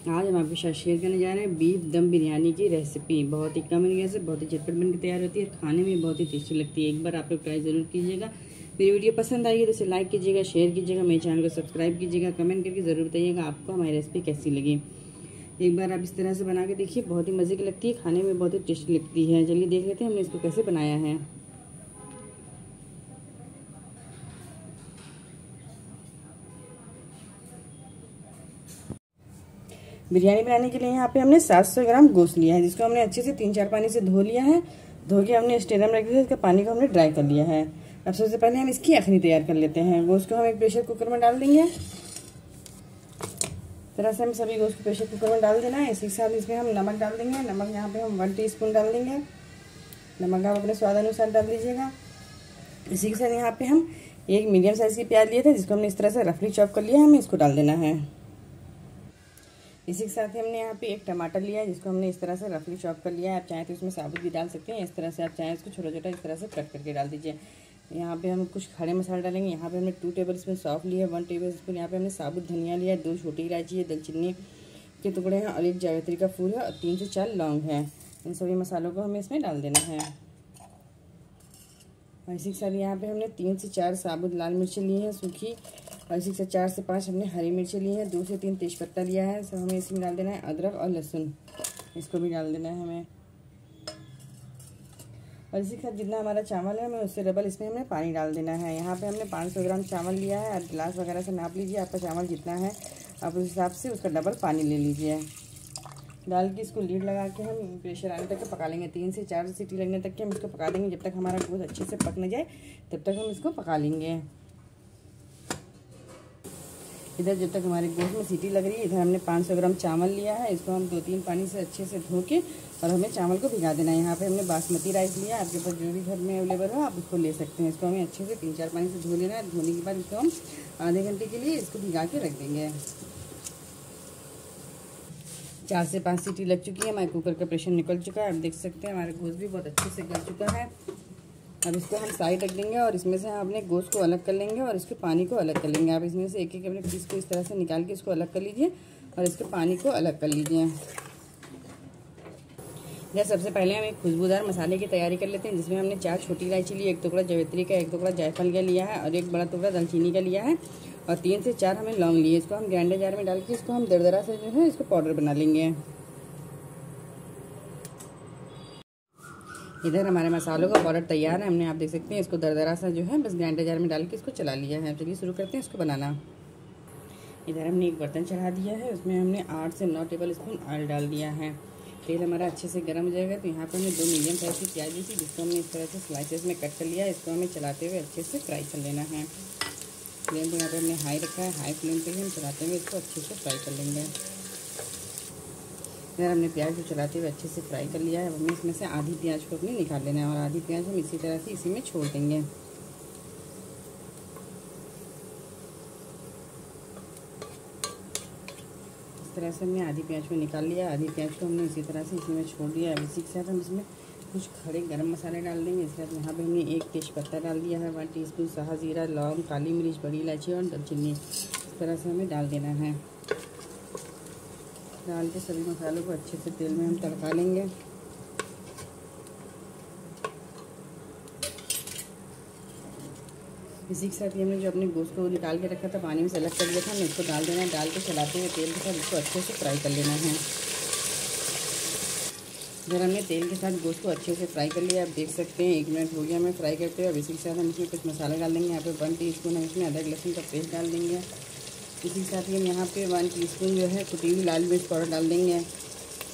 आज हम आपके साथ शेयर करने जा रहे हैं बीफ दम बिरयानी की रेसिपी बहुत ही कम गैस से बहुत ही झटपट बनकर तैयार होती है खाने में बहुत ही टेस्टी लगती है। एक बार आप लोग ट्राई ज़रूर कीजिएगा। मेरी वीडियो पसंद आई है तो इसे लाइक कीजिएगा शेयर कीजिएगा, मेरे चैनल को सब्सक्राइब कीजिएगा कमेंट करके ज़रूर बताइएगा आपको हमारी रेसिपी कैसी लगी। एक बार आप इस तरह से बना के देखिए, बहुत ही मज़े की लगती है, खाने में बहुत ही टेस्टी लगती है। चलिए देख लेते हैं हमने इसको कैसे बनाया है। बिरयानी बनाने के लिए यहाँ पे हमने 700 ग्राम गोश्त लिया है, जिसको हमने अच्छे से तीन चार पानी से धो लिया है। धो के हमने स्टेनर में रख दिया इसका पानी को हमने ड्राई कर लिया है। अब सबसे पहले हम इसकी अखनी तैयार कर लेते हैं। गोश्त को हम एक प्रेशर कुकर में डाल देंगे। तरह से हम सभी गोश्त को प्रेशर कुकर में डाल देना है। इसी के साथ इसमें हम नमक डाल देंगे। नमक यहाँ पे हम वन टी डाल देंगे। नमक आप अपने स्वाद अनुसार डाल दीजिएगा इसी के साथ यहाँ पे हम एक मीडियम साइज़ की प्याज लिए थे, जिसको हमने इस तरह से रफली चॉप कर लिया है। हमें इसको डाल देना है। इसी के साथ हमने यहाँ पे एक टमाटर लिया है, जिसको हमने इस तरह से रफली चॉप कर लिया है। आप चाहें तो इसमें साबुत भी डाल सकते हैं, इस तरह से आप चाहें इसको छोटा छोटा इस तरह से कट करके डाल दीजिए। यहाँ पे हम कुछ खड़े मसाले डालेंगे। यहाँ पे हमने टू टेबल स्पून सॉफ्ट लिया है वन टेबल स्पून यहाँ पे हमने साबुत धनिया लिया है, दो छोटी इलायची है, दलचीनी के टुकड़े हैं, और एक जावित्री का फूल है, और तीन से चार लौंग है। इन सभी मसालों को हमें इसमें डाल देना है। और इसी के साथ यहाँ पे हमने तीन से चार साबुत लाल मिर्ची ली है, सूखी। इसी से चार से पाँच हमने हरी मिर्ची ली है, दो से तीन तेज़पत्ता लिया है। सब हमें इसमें डाल देना है अदरक और लहसुन। इसको भी डाल देना है हमें। और इसी के साथ जितना हमारा चावल है, हमें उससे डबल इसमें हमें पानी डाल देना है। यहाँ पे हमने 500 ग्राम चावल लिया है। गिलास वगैरह से नाप लीजिए, आपका चावल जितना है, आप उस हिसाब से उसका डबल पानी ले लीजिए। डाल के इसको लीड लगा के हम प्रेशर आने तक पका लेंगे। तीन से चार सीटी लगने तक के हम इसको पका देंगे, जब तक हमारा गोश्त अच्छे से पक न जाए, तब तक हम इसको पका लेंगे। इधर जब तक हमारे गोश्त में सीटी लग रही है, इधर हमने 500 ग्राम चावल लिया है। इसको हम दो तीन पानी से अच्छे से धो के और हमें चावल को भिगा देना है। यहाँ पे हमने बासमती राइस लिया, आपके पास जो भी घर में अवेलेबल हो, आप उसको ले सकते हैं। इसको हमें अच्छे से तीन चार पानी से धो लेना है। धोने के बाद इसको हम आधे घंटे के लिए इसको भिगा के रख देंगे। चार से पाँच सीटी लग चुकी है। हमारे कुकर का प्रेशर निकल चुका है। आप देख सकते हैं, हमारा गोश्त भी बहुत अच्छे से गल चुका है। अब इसको हम साइड रख देंगे और इसमें से हम अपने गोश्त को अलग कर लेंगे और इसके पानी को अलग कर लेंगे। आप इसमें से एक एक अपने पीस को इस तरह से निकाल के इसको अलग कर लीजिए और इसके पानी को अलग कर लीजिए। इधर सबसे पहले हम एक खुशबूदार मसाले की तैयारी कर लेते हैं, जिसमें हमने चार छोटी इलायची ली, एक टुकड़ा जवेत्री का, एक टुकड़ा जायफल का लिया है और एक बड़ा टुकड़ा दालचीनी का लिया है और तीन से चार हमें लौंग लिए। इसको हम ग्राइंडर जार में डाल के इसको हम दरदरा से जो है इसको पाउडर बना लेंगे। इधर हमारे मसालों का पाउडर तैयार है, हमने आप देख सकते हैं, इसको दरदरा सा जो है, बस ग्राइंडर जार में डाल के इसको चला लिया है। चलिए शुरू करते हैं इसको बनाना। इधर हमने एक बर्तन चढ़ा दिया है, उसमें हमने आठ से नौ टेबल स्पून ऑयल डाल दिया है। तेल हमारा अच्छे से गर्म हो जाएगा तो यहाँ पर हमने दो मीडियम साइज़ की प्याज ली थी, जिसको हमने इस तरह से स्लाइसेस में कट कर लिया इसको हमें चलाते हुए अच्छे से फ्राई कर लेना है। फ्लेम को यहाँ पर हमने हाई रखा है हाई फ्लेम पर हम चलाते हुए इसको अच्छे से फ्राई कर लेंगे। इधर हमने प्याज को चलाते हुए अच्छे से फ्राई कर लिया है। हमें इसमें से आधी प्याज को अपने निकाल लेना है और आधी प्याज हम इसी तरह से इसी में छोड़ देंगे। इस तरह से हमने आधी प्याज को निकाल लिया आधी प्याज को हमने इसी तरह से इसी में छोड़ दिया अब इसी के साथ हम इसमें कुछ खड़े गरम मसाले डाल देंगे। इसके साथ यहाँ पे हमने एक तेज पत्ता डाल दिया है। वन टीस्पून सहा जीरा, लौंग, काली मिर्च, बड़ी इलायची और दालचीनी। इस तरह से हमें डाल देना है। डाल के सभी मसालों को अच्छे से तेल में हम तड़का लेंगे। इसी के साथ ही हमने जो अपने गोश्त को निकाल के रखा था, पानी में से अलग कर दिया था हमें इसको डाल देना है। डाल के चलाते हुए तेल के साथ इसको अच्छे से फ्राई कर लेना है। जब हमने तेल के साथ गोश्त को अच्छे से फ्राई कर लिया। आप देख सकते हैं, एक मिनट हो गया हमें फ्राई करते हुए। अब इसी के साथ हम इसमें कुछ मसाला डाल देंगे। यहाँ पे वन टी स्पून हम इसमें अदरक लहसुन का पेस्ट डाल देंगे। इसी के साथ ही हम यहाँ पे वन टीस्पून जो है कुटी हुई लाल मिर्च पाउडर डाल देंगे।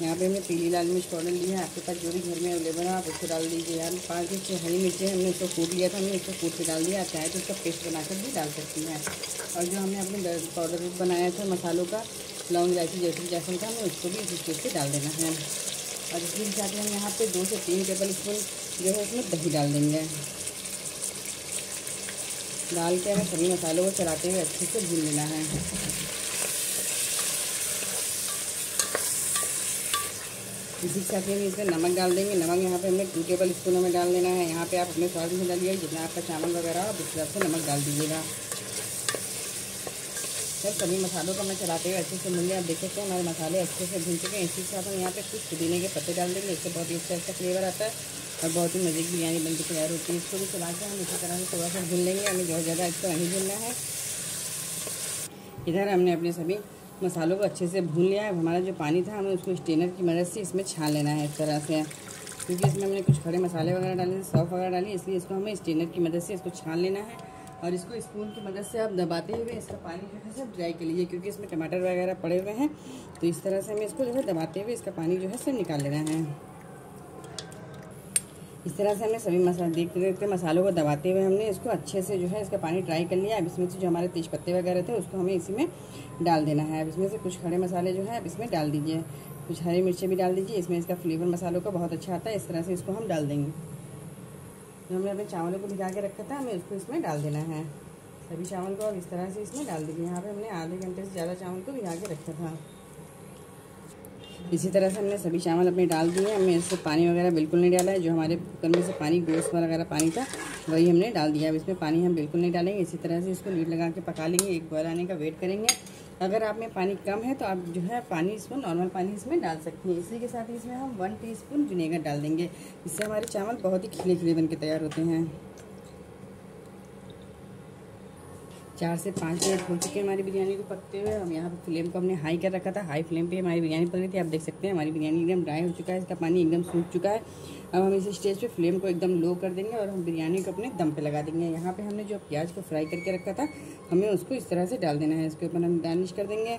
यहाँ पे हमने पीली लाल मिर्च पाउडर ली है। आपके पास जो भी घर में अवेलेबल है, आप उसको डाल दीजिए। यार पाँच छः हरी मिर्चें हमने उसको कूट लिया था, हमने उसको कूट के डाल दिया। आप चाहे तो उसका पेस्ट बनाकर भी डाल सकती हैं। और जो हमने अपने पाउडर बनाया था मसालों का, लौंग इलायची जैसे जैसन का हमें उसको भी इस स्टेज से डाल देना है। और इसके साथ ही हम यहाँ पर दो से तीन टेबल स्पून जो है उसमें दही डाल देंगे। डाल के हमें सभी मसालों को चलाते हुए अच्छे से भून लेना है। इसी के साथ ही इसमें नमक डाल देंगे। नमक यहाँ पे हमें टू टेबल स्पून हमें डाल देना है। यहाँ पे आप अपने स्वाद में डालिए, जितना आपका चावल वगैरह आप उस हिसाब से नमक डाल दीजिएगा। फिर सभी मसालों को मैं चलाते हुए अच्छे से मिल आप देख सकते हैं हमारे मसाले अच्छे से भून चुके हैं। इसी के साथ हम यहाँ पे कुछ पुदीने के पत्ते डाल देंगे। इससे बहुत ही अच्छा अच्छा फ्लेवर आता है और बहुत ही मज़े की बिरयानी बनकर तैयार होती है। इसको भी चला के हम इसी तरह से थोड़ा सा भून लेंगे। हमें बहुत ज़्यादा इसको नहीं भूनना है। इधर हमने अपने सभी मसालों को अच्छे से भून लिया है। हमारा जो पानी था, हमें उसको स्टेनर की मदद से इसमें छान लेना है इस तरह से। क्योंकि इसमें हमने कुछ खड़े मसाले वगैरह डाले सौफ वगैरह डाली, इसलिए इसको हमें स्टेनर की मदद से इसको छान लेना है। और इसको स्पून की मदद से आप दबाते हुए इसका पानी जो है सब ड्राई कर लीजिए, क्योंकि इसमें टमाटर वगैरह पड़े हुए हैं। तो इस तरह से हमें इसको जो है दबाते हुए इसका पानी जो है सब निकाल लेना है। इस तरह से हमें सभी मसाले देखते देखते मसालों को दबाते हुए हमने इसको अच्छे से जो है इसका पानी ड्राई कर लिया। अब इसमें से जो हमारे तेज पत्ते वगैरह थे, उसको हमें इसी में डाल देना है। अब इसमें से कुछ खड़े मसाले जो है, अब इसमें डाल दीजिए। कुछ हरी मिर्चें भी डाल दीजिए। इसमें इसका फ्लेवर मसालों का बहुत अच्छा आता है। इस तरह से इसको हम डाल देंगे। जो हमने अपने चावलों को भिगा के रखा था, हमें उसको इसमें डाल देना है। सभी चावल को अब इस तरह से इसमें डाल दीजिए यहाँ पे हमने आधे घंटे से ज़्यादा चावल को भिगा के रखा था। इसी तरह से हमने सभी चावल अपने डाल दिए हमने इससे पानी वगैरह बिल्कुल नहीं डाला है। जो हमारे कुकर में से पानी, गोश्त वगैरह पानी था वही हमने डाल दिया। अब इसमें पानी हम बिल्कुल नहीं डालेंगे। इसी तरह से इसको लीड लगा के पका लेंगे। एक बॉयल आने का वेट करेंगे। अगर आप में पानी कम है तो आप जो है पानी इसमें, नॉर्मल पानी इसमें डाल सकते हैं। इसी के साथ ही इसमें हम वन टीस्पून विनेगर डाल देंगे। इससे हमारे चावल बहुत ही खिले खिले बन के तैयार होते हैं। चार से पाँच मिनट हो चुके हैं हमारी बिरयानी को पकते हुए। हम यहाँ पर फ्लेम को हमने हाई कर रखा था। हाई फ्लेम पे हमारी बिरयानी पक रही थी। आप देख सकते हैं हमारी बिरयानी एकदम ड्राई हो चुका है। इसका पानी एकदम सूख चुका है। अब हम इस स्टेज पे फ्लेम को एकदम लो कर देंगे और हम बिरयानी को अपने दम पे लगा देंगे। यहाँ पे हमने जो प्याज को फ्राई करके रखा था, हमें उसको इस तरह से डाल देना है। इसके ऊपर हम गार्निश कर देंगे।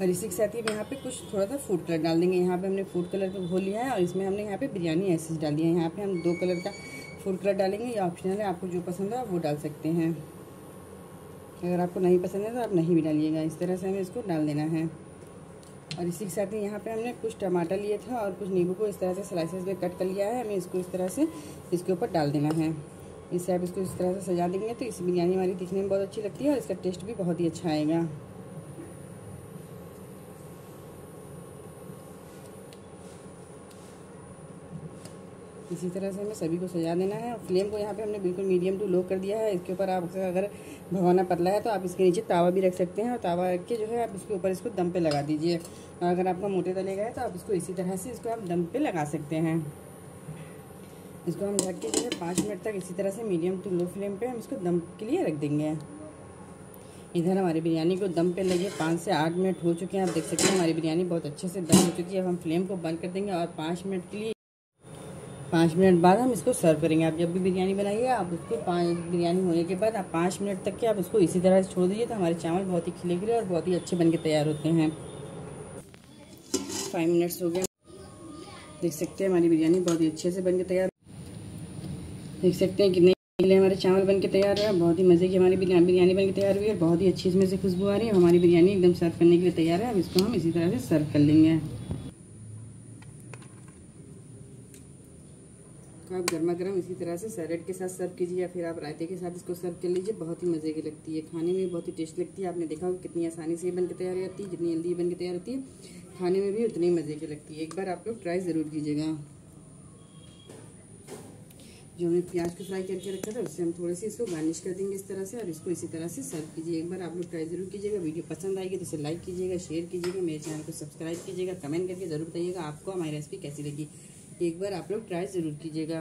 और इसी के साथ ही हम यहाँ पे कुछ थोड़ा सा फ़ूड कलर डाल देंगे। यहाँ पे हमने फ़ूड कलर को घोल लिया है और इसमें हमने यहाँ पे बिरयानी ऐसे डाल दिया है। यहाँ पे हम दो कलर का फ़ूड कलर डालेंगे। ये ऑप्शनल है, आपको जो पसंद है वो डाल सकते हैं। अगर आपको नहीं पसंद है तो आप नहीं भी डालिएगा। इस तरह से हमें इसको डाल देना है। और इसी के साथ ही यहाँ पे हमने कुछ टमाटर लिए था और कुछ नींबू को इस तरह से स्लाइसेस में कट कर लिया है। हमें इसको इस तरह से इसके ऊपर डाल देना है। इससे आप इसको इस तरह से सजा देंगे तो इस बिरयानी हमारी दिखने में बहुत अच्छी लगती है और इसका टेस्ट भी बहुत ही अच्छा आएगा। इसी तरह से हमें सभी को सजा देना है। और फ्लेम को यहाँ पे हमने बिल्कुल मीडियम टू लो कर दिया है। इसके ऊपर आप अगर भगवाना पतला है तो आप इसके नीचे तावा भी रख सकते हैं और तावा रख के जो है आप इसके ऊपर इसको दम पे लगा दीजिए। और अगर आपका मोटे तले गए तो आप इसको इसी तरह से इसको आप दम पे लगा सकते हैं। इसको हम ढक के जो है पाँच मिनट तक इसी तरह से मीडियम टू लो फ्लेम पर हम इसको दम के लिए रख देंगे। इधर हमारी बिरयानी को दम पे लगे पाँच से आठ मिनट हो चुके हैं, आप देख सकते हैं हमारी बिरयानी बहुत अच्छे से दम हो चुकी है। अब हम फ्लेम को बंद कर देंगे और पाँच मिनट के लिए पाँच मिनट बाद हम इसको सर्व करेंगे। आप जब भी बिरयानी बनाइए, आप उसको पाँच बिरयानी होने के बाद आप पाँच मिनट तक के आप उसको इसी तरह से छोड़ दीजिए तो हमारे चावल बहुत ही खिले खिले और बहुत ही अच्छे बन के तैयार होते हैं। फाइव मिनट्स हो गए देख सकते हैं हमारी बिरयानी बहुत ही अच्छे से बन के तैयार। देख सकते हैं कितने लिए हमारे चावल बन के तैयार हुआ बहुत ही मज़े की हमारी बिरयानी बन के तैयार हुई है बहुत ही अच्छी इसमें से खुशबू आ रही है। हमारी बिरयानी एकदम सर्व करने के लिए तैयार है। अब इसको हम इसी तरह से सर्व कर लेंगे। तो आप गर्मा गर्म इसी तरह से सैलड के साथ सर्व कीजिए या फिर आप रायते के साथ इसको सर्व कर लीजिए, बहुत ही मज़े की लगती है। खाने में बहुत ही टेस्ट लगती है। आपने देखा होगा कितनी आसानी से बन के तैयार होती है, जितनी जल्दी बन के तैयार होती है। खाने में भी उतनी मज़े की लगती है। एक बार आप लोग ट्राई ज़रूर कीजिएगा। जो हमने प्याज को फ्राई करके रखा था, उससे हम थोड़े से इसको गार्निश कर देंगे इस तरह से और इसको इसी तरह से सर्व कीजिए। एक बार आप लोग ट्राई ज़रूर कीजिएगा। वीडियो पसंद आएगी तो इसे लाइक कीजिएगा शेयर कीजिएगा, मेरे चैनल को सब्सक्राइब कीजिएगा कमेंट करके ज़रूर बताइएगा आपको हमारी रेसिपी कैसी लगी। एक बार आप लोग ट्राई ज़रूर कीजिएगा।